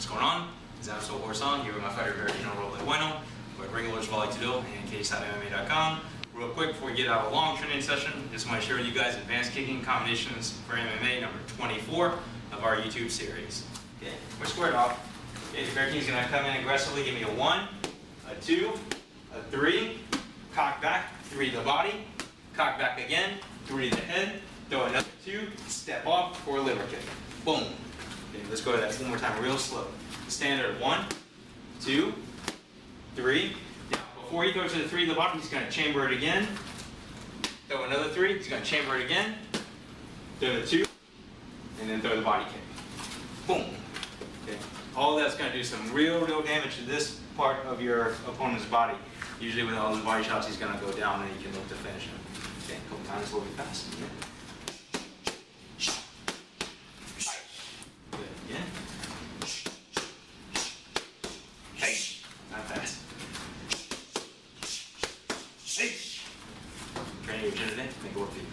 What's going on? It's Absol Horson here with my fighter Bertin El Roble Bueno. We're at Ring Lords Vale Tudo and cagesidemma.com. Real quick before we get out of a long training session, just want to share with you guys advanced kicking combinations for MMA number 24 of our YouTube series. Okay, we're squared off. Okay, Bertino's going to come in aggressively, give me a one, a two, a three, cock back, three to the body, cock back again, three to the head, throw another two, step off for a liver kick. Boom. Let's go to that one more time, real slow. Standard one, two, three. Now, before he goes to the three to the bottom, he's going to chamber it again. Throw another three. He's going to chamber it again. Throw the two, and then throw the body kick. Boom. Okay. All that's going to do some real, real damage to this part of your opponent's body. Usually with all his body shots, he's going to go down and you can look to finish him. Okay, a couple times, a little bit fast. Hey. Training your